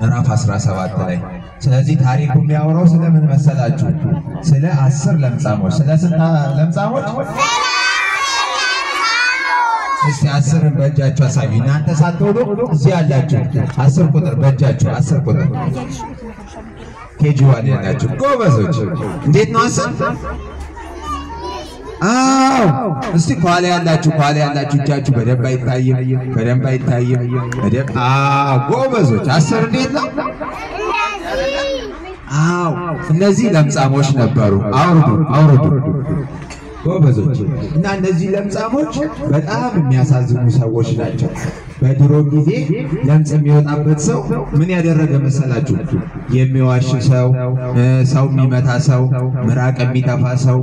ምዕራፍ 17 ላይ። ስለዚህ ታሪኩ የሚያወራው ስለምን መሰላችሁ? ስለ አስር ለምጻሞች። ስለ ስንት ለምጻሞች? እስቲ አስርን በእጃችሁ አሳዩ። እናንተ ሳትሆኑ እዚህ ያላችሁ አስር ቁጥር በእጃችሁ አስር ቁጥር KG one ያላችሁ ጎበዞች፣ እንዴት ነው አስር? አዎ እስቲ ከኋላ ያላችሁ ከኋላ ያላችሁ እጃችሁ በደንብ አይታይም፣ በደንብ አይታይም። በደንብ አዎ፣ ጎበዞች አስር እንዴት ነው? አዎ እነዚህ ለምጻሞች ነበሩ። አውርዱ አውርዱ ጎበዞች። እና እነዚህ ለምጻሞች በጣም የሚያሳዝኑ ሰዎች ናቸው። በድሮ ጊዜ ለምጽ የሚወጣበት ሰው ምን ያደረገ መሰላችሁ? የሚዋሽ ሰው፣ ሰው የሚመታ ሰው፣ ምራቅ የሚተፋ ሰው፣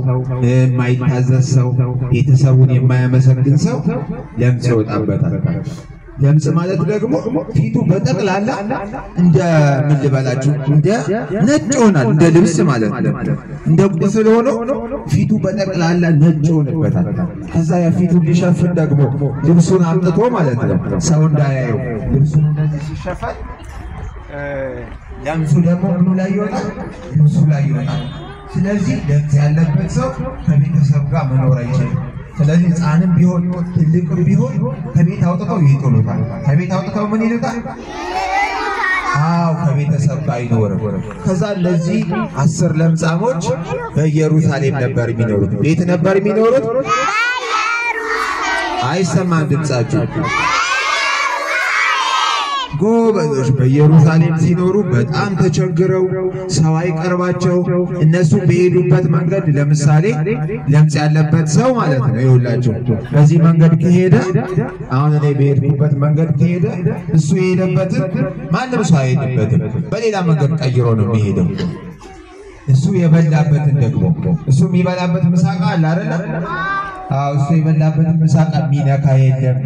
የማይታዘዝ ሰው፣ ቤተሰቡን የማያመሰግን ሰው ለምጽ ይወጣበታል። ለምጽ ማለት ደግሞ ፊቱ በጠቅላላ እንደ ምን ልበላችሁ እንደ ነጭ ይሆናል። እንደ ልብስ ማለት ነው። እንደ ቁስል ሆኖ ፊቱ በጠቅላላ ነጭ ይሆንበታል። ከዛ ያ ፊቱ ሊሸፍን ደግሞ ልብሱን አምጥቶ ማለት ነው ሰው እንዳያየው ልብሱን እንደዚህ ሲሸፈን ለምሱ ደግሞ ምኑ ላይ ይወጣል? ልብሱ ላይ ይወጣል። ስለዚህ ለምጽ ያለበት ሰው ከቤተሰብ ጋር መኖር አይችልም። ስለዚህ ሕፃንም ቢሆን ትልቅም ቢሆን ከቤት አውጥተው ይጥሉታል። ከቤት አውጥተው ምን ይሉታል? አዎ ከቤተሰብ ጋር አይኖርም። ከዛ እነዚህ አስር ለምጻሞች በኢየሩሳሌም ነበር የሚኖሩት። ቤት ነበር የሚኖሩት። አይሰማም ድምጻችሁ ጎበዞች በኢየሩሳሌም ሲኖሩ በጣም ተቸግረው ሰው አይቀርባቸው። እነሱ በሄዱበት መንገድ ለምሳሌ ለምጽ ያለበት ሰው ማለት ነው ይኸውላችሁ፣ በዚህ መንገድ ከሄደ አሁን እኔ በሄድኩበት መንገድ ከሄደ እሱ የሄደበትን ማንም ሰው አይሄድበትም። በሌላ መንገድ ቀይሮ ነው የሚሄደው። እሱ የበላበትን ደግሞ እሱ የሚበላበት ምሳቃ አለ አይደል? እሱ የበላበትን ምሳቃ የሚነካ የለም።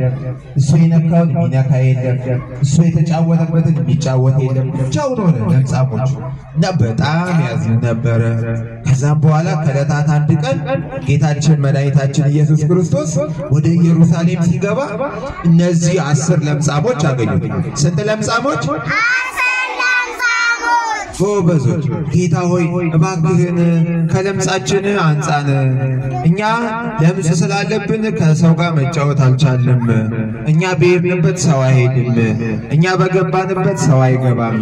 እሱ የነካውን የሚነካ የለም። እሱ የተጫወተበትን የሚጫወት የለም። ብቻውን ሆነ ለምጻሞች እና በጣም ያዝኑ ነበረ። ከዛም በኋላ ከዕለታት አንድ ቀን ጌታችን መድኃኒታችን ኢየሱስ ክርስቶስ ወደ ኢየሩሳሌም ሲገባ እነዚህ አስር ለምጻሞች አገኙት። ስንት ለምጻሞች? ጎበዞች ጌታ ሆይ እባክህን ከለምጻችን አንጻን። እኛ ለምጽ ስላለብን ከሰው ጋር መጫወት አልቻልም። እኛ በሄድንበት ሰው አይሄድም። እኛ በገባንበት ሰው አይገባም።